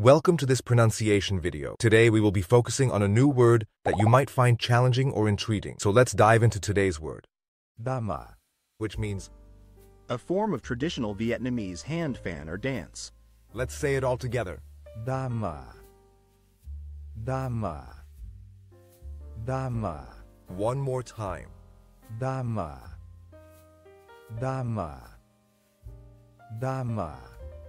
Welcome to this pronunciation video. Today we will be focusing on a new word that you might find challenging or intriguing. So let's dive into today's word, Dama. which means, a form of traditional Vietnamese hand fan or dance. let's say it all together. Dama. Dama. Dama. One more time. Dama. Dama. Dama.